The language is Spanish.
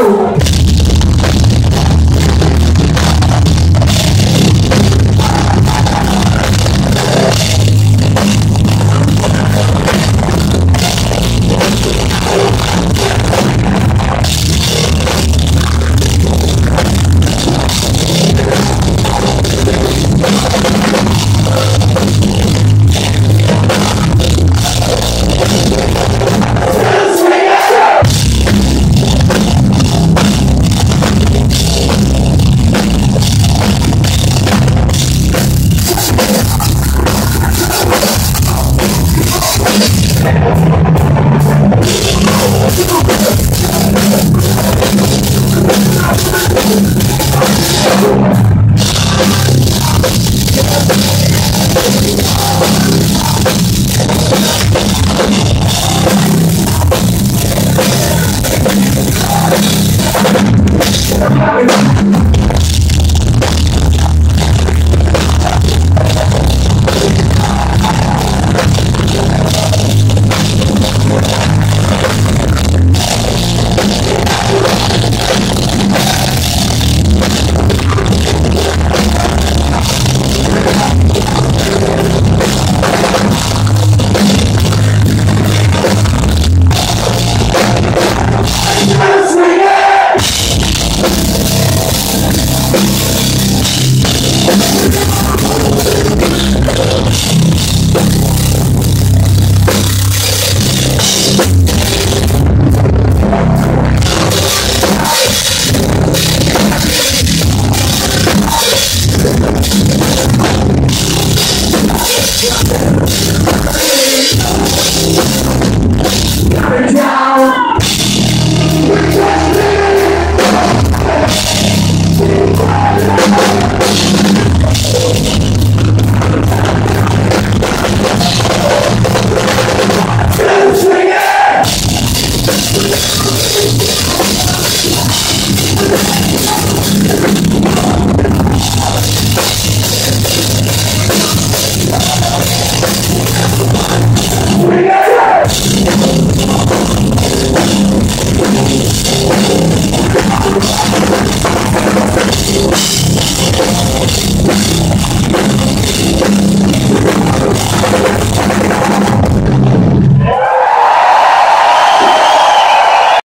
go.